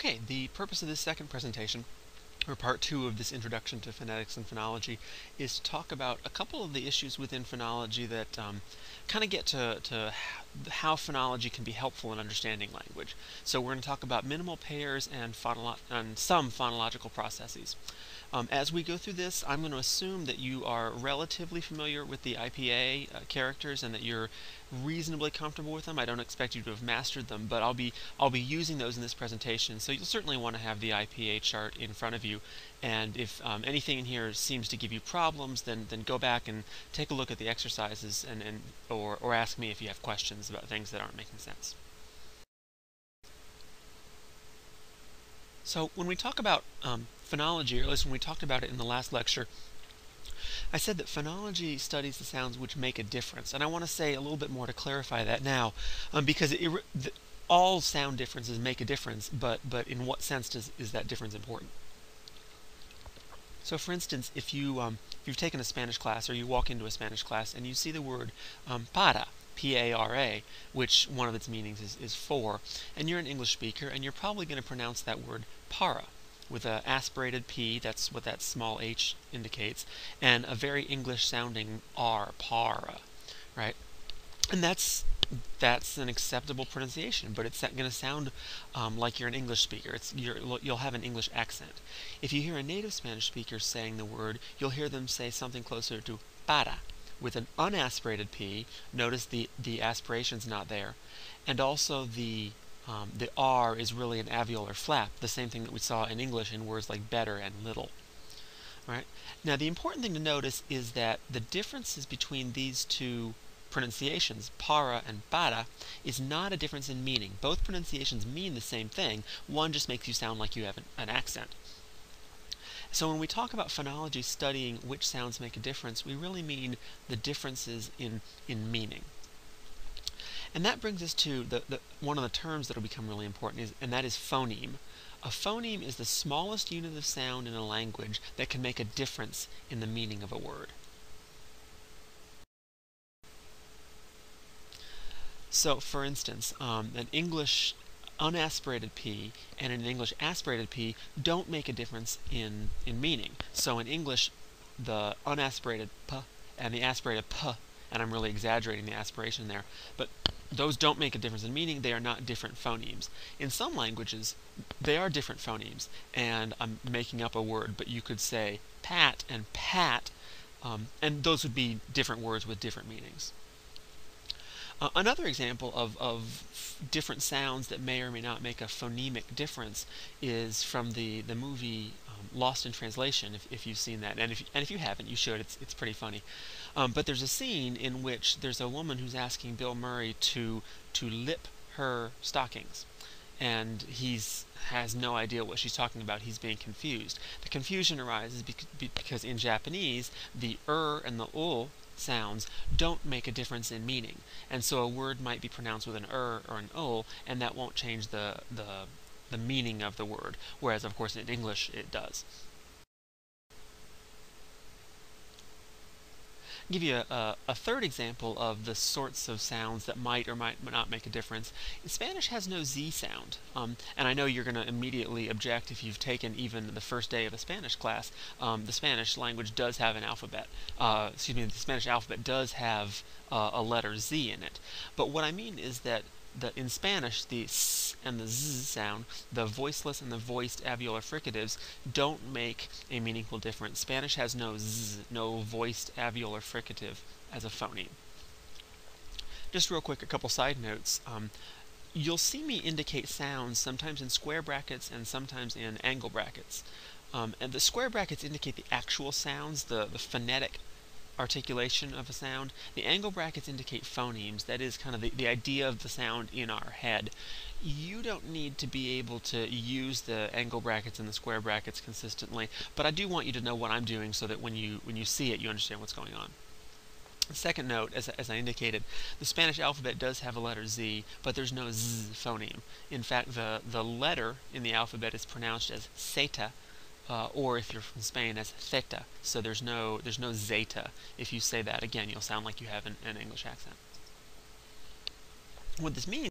Okay, the purpose of this second presentation, or part two of this introduction to phonetics and phonology, is to talk about a couple of the issues within phonology that um, kind of get to, to how phonology can be helpful in understanding language. So we're going to talk about minimal pairs and, and some phonological processes. Um, as we go through this, I'm going to assume that you are relatively familiar with the IPA uh, characters and that you're reasonably comfortable with them. I don't expect you to have mastered them, but I'll be I'll be using those in this presentation. So you'll certainly want to have the IPA chart in front of you. And if um, anything in here seems to give you problems, then then go back and take a look at the exercises and, and or, or ask me if you have questions about things that aren't making sense. So when we talk about um, phonology, or at least when we talked about it in the last lecture, I said that phonology studies the sounds which make a difference, and I want to say a little bit more to clarify that now, um, because it, the, all sound differences make a difference, but but in what sense does is that difference important? So, for instance, if you um, if you've taken a Spanish class or you walk into a Spanish class and you see the word um, para, P-A-R-A, which one of its meanings is, is for, and you're an English speaker and you're probably going to pronounce that word para with an aspirated P, that's what that small h indicates, and a very English sounding R, para, right? And that's that's an acceptable pronunciation, but it's going to sound um, like you're an English speaker. It's you'll have an English accent. If you hear a native Spanish speaker saying the word, you'll hear them say something closer to para with an unaspirated P. Notice the the aspiration's not there, and also the um, the R is really an alveolar flap, the same thing that we saw in English in words like better and little. Right? Now the important thing to notice is that the differences between these two pronunciations, para and para, is not a difference in meaning. Both pronunciations mean the same thing. One just makes you sound like you have an, an accent. So when we talk about phonology studying which sounds make a difference, we really mean the differences in, in meaning. And that brings us to the, the, one of the terms that will become really important, is, and that is phoneme. A phoneme is the smallest unit of sound in a language that can make a difference in the meaning of a word. So, for instance, um, an English unaspirated P and an English aspirated P don't make a difference in, in meaning. So in English, the unaspirated P and the aspirated P, and I'm really exaggerating the aspiration there, but those don't make a difference in meaning. They are not different phonemes. In some languages, they are different phonemes, and I'm making up a word, but you could say pat and pat, um, and those would be different words with different meanings. Uh, another example of, of different sounds that may or may not make a phonemic difference is from the, the movie um, Lost in Translation, if, if you've seen that. And if, and if you haven't, you should. It's, it's pretty funny. Um, but there's a scene in which there's a woman who's asking Bill Murray to, to lip her stockings. And he's has no idea what she's talking about. He's being confused. The confusion arises because in Japanese, the er and the ul sounds don't make a difference in meaning. And so a word might be pronounced with an er or an ul, and that won't change the, the, the meaning of the word, whereas, of course, in English it does. Give you a, a, a, third example of the sorts of sounds that might or might not make a difference. Spanish has no Z sound, um, and I know you're going to immediately object if you've taken even the first day of a Spanish class. Um, the Spanish language does have an alphabet. Uh, excuse me, the Spanish alphabet does have uh, a letter Z in it. But what I mean is that the, in Spanish, the s and the z sound, the voiceless and the voiced alveolar fricatives, don't make a meaningful difference. Spanish has no z, no voiced alveolar fricative as a phoneme. Just real quick, a couple side notes. Um, you'll see me indicate sounds sometimes in square brackets and sometimes in angle brackets. Um, and the square brackets indicate the actual sounds, the, the phonetic articulation of a sound. The angle brackets indicate phonemes, that is kind of the, the idea of the sound in our head. You don't need to be able to use the angle brackets and the square brackets consistently, but I do want you to know what I'm doing so that when you when you see it, you understand what's going on. Second note, as, as I indicated, the Spanish alphabet does have a letter Z, but there's no Z phoneme. In fact, the, the letter in the alphabet is pronounced as zeta, uh, or if you're from Spain as theta. So there's no there's no zeta. If you say that again, you'll sound like you have an, an English accent. What this means